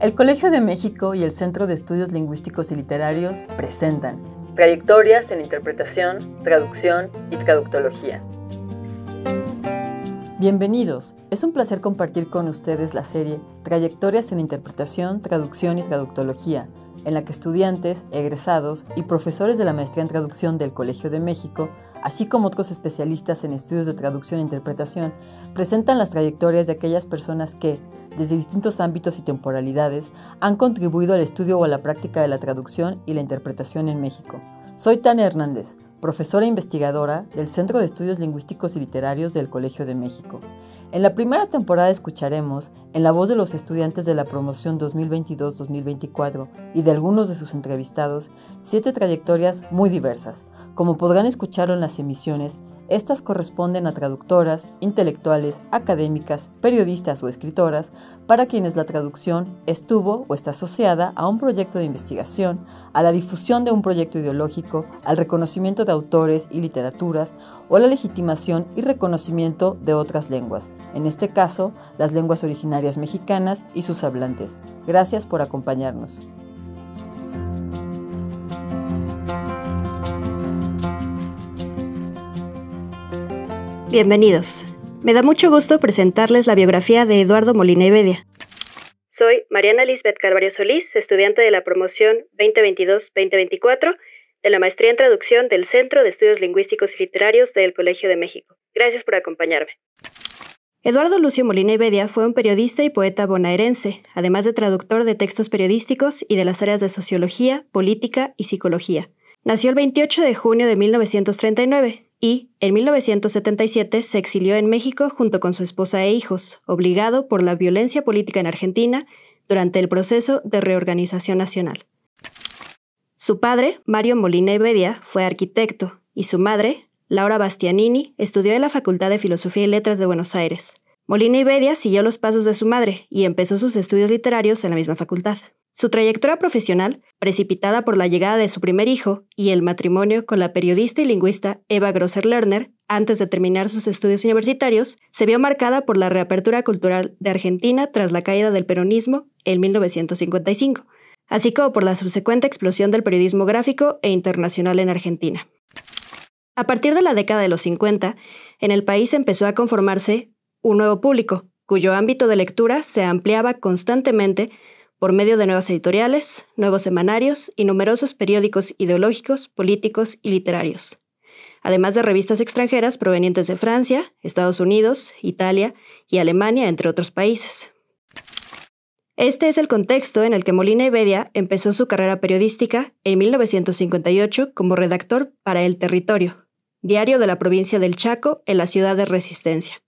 El Colegio de México y el Centro de Estudios Lingüísticos y Literarios presentan Trayectorias en Interpretación, Traducción y Traductología. Bienvenidos, es un placer compartir con ustedes la serie Trayectorias en Interpretación, Traducción y Traductología, en la que estudiantes, egresados y profesores de la maestría en traducción del Colegio de México, así como otros especialistas en estudios de traducción e interpretación, presentan las trayectorias de aquellas personas que, desde distintos ámbitos y temporalidades, han contribuido al estudio o a la práctica de la traducción y la interpretación en México. Soy Tania Hernández, profesora e investigadora del Centro de Estudios Lingüísticos y Literarios del Colegio de México. En la primera temporada escucharemos, en la voz de los estudiantes de la promoción 2022-2024 y de algunos de sus entrevistados, siete trayectorias muy diversas. Como podrán escucharlo en las emisiones, estas corresponden a traductoras, intelectuales, académicas, periodistas o escritoras, para quienes la traducción estuvo o está asociada a un proyecto de investigación, a la difusión de un proyecto ideológico, al reconocimiento de autores y literaturas, o a la legitimación y reconocimiento de otras lenguas, en este caso, las lenguas originarias mexicanas y sus hablantes. Gracias por acompañarnos. Bienvenidos. Me da mucho gusto presentarles la biografía de Eduardo Molina y Bedia. Soy Mariana Lisbeth Calvario Solís, estudiante de la promoción 2022-2024 de la maestría en traducción del Centro de Estudios Lingüísticos y Literarios del Colegio de México. Gracias por acompañarme. Eduardo Lucio Molina y Bedia fue un periodista y poeta bonaerense, además de traductor de textos periodísticos y de las áreas de sociología, política y psicología. Nació el 28 de junio de 1939 y, en 1977, se exilió en México junto con su esposa e hijos, obligado por la violencia política en Argentina durante el proceso de reorganización nacional. Su padre, Mario Molina y Bedia, fue arquitecto y su madre, Laura Bastianini, estudió en la Facultad de Filosofía y Letras de Buenos Aires. Molina y Bedia siguió los pasos de su madre y empezó sus estudios literarios en la misma facultad. Su trayectoria profesional, precipitada por la llegada de su primer hijo y el matrimonio con la periodista y lingüista Eva Grosser Lerner, antes de terminar sus estudios universitarios, se vio marcada por la reapertura cultural de Argentina tras la caída del peronismo en 1955, así como por la subsecuente explosión del periodismo gráfico e internacional en Argentina. A partir de la década de los 50, en el país empezó a conformarse un nuevo público, cuyo ámbito de lectura se ampliaba constantemente por medio de nuevas editoriales, nuevos semanarios y numerosos periódicos ideológicos, políticos y literarios, además de revistas extranjeras provenientes de Francia, Estados Unidos, Italia y Alemania, entre otros países. Este es el contexto en el que Molina y Bedia empezó su carrera periodística en 1958 como redactor para El Territorio, diario de la provincia del Chaco en la ciudad de Resistencia.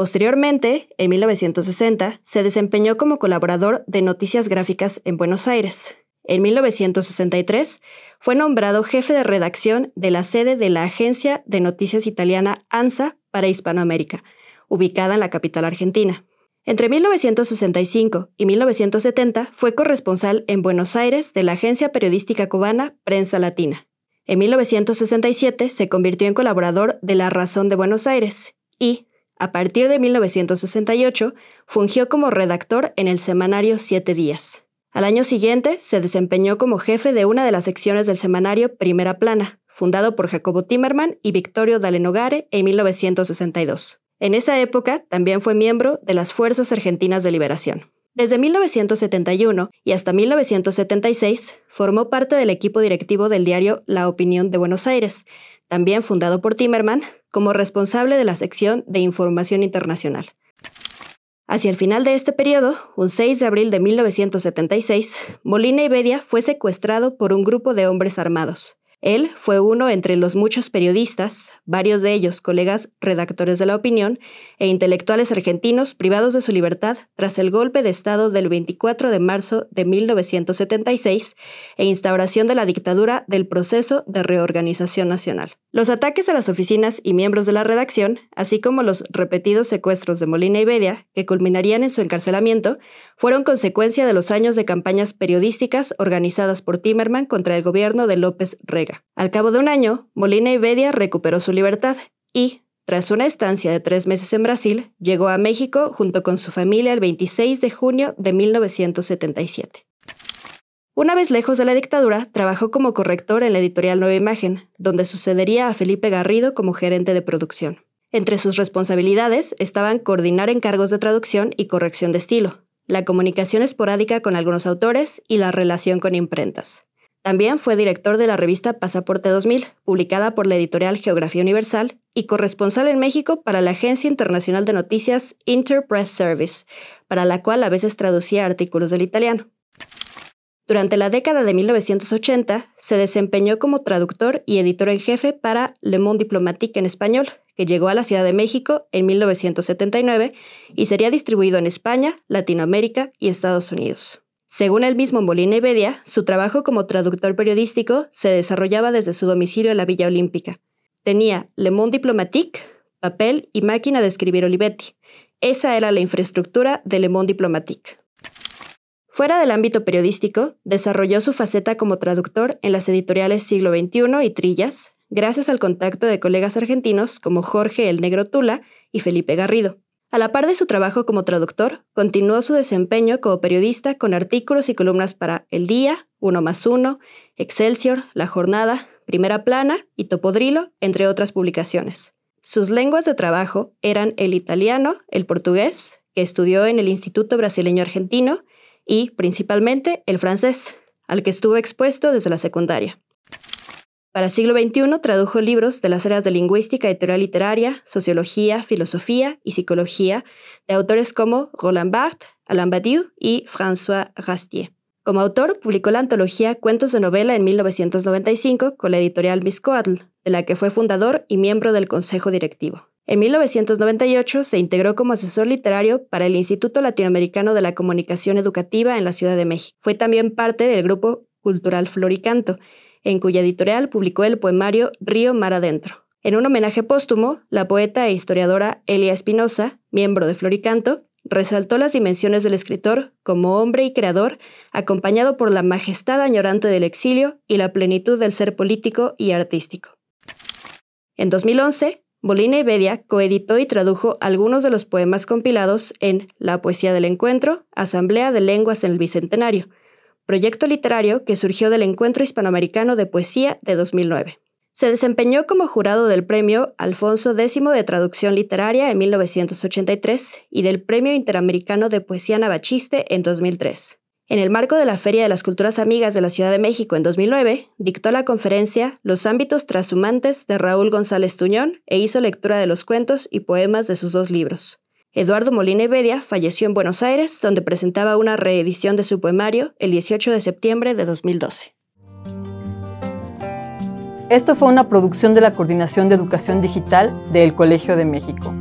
Posteriormente, en 1960, se desempeñó como colaborador de Noticias Gráficas en Buenos Aires. En 1963, fue nombrado jefe de redacción de la sede de la agencia de noticias italiana ANSA para Hispanoamérica, ubicada en la capital argentina. Entre 1965 y 1970 fue corresponsal en Buenos Aires de la agencia periodística cubana Prensa Latina. En 1967 se convirtió en colaborador de La Razón de Buenos Aires y, a partir de 1968, fungió como redactor en el semanario Siete Días. Al año siguiente, se desempeñó como jefe de una de las secciones del semanario Primera Plana, fundado por Jacobo Timerman y Victorio Dalenogare en 1962. En esa época, también fue miembro de las Fuerzas Argentinas de Liberación. Desde 1971 y hasta 1976 formó parte del equipo directivo del diario La Opinión de Buenos Aires, también fundado por Timerman, como responsable de la sección de Información Internacional. Hacia el final de este periodo, un 6 de abril de 1976, Molina y Bedia fue secuestrado por un grupo de hombres armados. Él fue uno entre los muchos periodistas, varios de ellos colegas redactores de la opinión, e intelectuales argentinos privados de su libertad tras el golpe de Estado del 24 de marzo de 1976 e instauración de la dictadura del proceso de reorganización nacional. Los ataques a las oficinas y miembros de la redacción, así como los repetidos secuestros de Molina y Bedia, que culminarían en su encarcelamiento, fueron consecuencia de los años de campañas periodísticas organizadas por Timerman contra el gobierno de López Rega. Al cabo de un año, Molina y Bedia recuperó su libertad y, tras una estancia de tres meses en Brasil, llegó a México junto con su familia el 26 de junio de 1977. Una vez lejos de la dictadura, trabajó como corrector en la editorial Nueva Imagen, donde sucedería a Felipe Garrido como gerente de producción. Entre sus responsabilidades estaban coordinar encargos de traducción y corrección de estilo, la comunicación esporádica con algunos autores y la relación con imprentas. También fue director de la revista Pasaporte 2000, publicada por la editorial Geografía Universal, y corresponsal en México para la agencia internacional de noticias Interpress Service, para la cual a veces traducía artículos del italiano. Durante la década de 1980 se desempeñó como traductor y editor en jefe para Le Monde Diplomatique en español, que llegó a la Ciudad de México en 1979 y sería distribuido en España, Latinoamérica y Estados Unidos. Según el mismo Molina y Bedia, su trabajo como traductor periodístico se desarrollaba desde su domicilio en la Villa Olímpica. Tenía Le Monde Diplomatique, papel y máquina de escribir Olivetti. Esa era la infraestructura de Le Monde Diplomatique. Fuera del ámbito periodístico, desarrolló su faceta como traductor en las editoriales Siglo XXI y Trillas, gracias al contacto de colegas argentinos como Jorge el Negro Tula y Felipe Garrido. A la par de su trabajo como traductor, continuó su desempeño como periodista con artículos y columnas para El Día, Uno más Uno, Excelsior, La Jornada, Primera Plana y Topodrilo, entre otras publicaciones. Sus lenguas de trabajo eran el italiano, el portugués, que estudió en el Instituto Brasileño Argentino, y, principalmente, el francés, al que estuvo expuesto desde la secundaria. Para siglo XXI tradujo libros de las áreas de lingüística y teoría literaria, sociología, filosofía y psicología de autores como Roland Barthes, Alain Badiou y François Rastier. Como autor, publicó la antología Cuentos de novela en 1995 con la editorial Miscoatl, de la que fue fundador y miembro del consejo directivo. En 1998 se integró como asesor literario para el Instituto Latinoamericano de la Comunicación Educativa en la Ciudad de México. Fue también parte del grupo cultural Floricanto, en cuya editorial publicó el poemario Río Mar Adentro. En un homenaje póstumo, la poeta e historiadora Elia Espinosa, miembro de Floricanto, resaltó las dimensiones del escritor como hombre y creador, acompañado por la majestad añorante del exilio y la plenitud del ser político y artístico. En 2011, Molina y Bedia coeditó y tradujo algunos de los poemas compilados en La Poesía del Encuentro, Asamblea de Lenguas en el Bicentenario, proyecto literario que surgió del Encuentro Hispanoamericano de Poesía de 2009. Se desempeñó como jurado del Premio Alfonso X de Traducción Literaria en 1983 y del Premio Interamericano de Poesía Navachiste en 2003. En el marco de la Feria de las Culturas Amigas de la Ciudad de México en 2009, dictó la conferencia Los ámbitos trashumantes de Raúl González Tuñón e hizo lectura de los cuentos y poemas de sus dos libros. Eduardo Molina Bedia falleció en Buenos Aires, donde presentaba una reedición de su poemario el 18 de septiembre de 2012. Esto fue una producción de la Coordinación de Educación Digital del Colegio de México.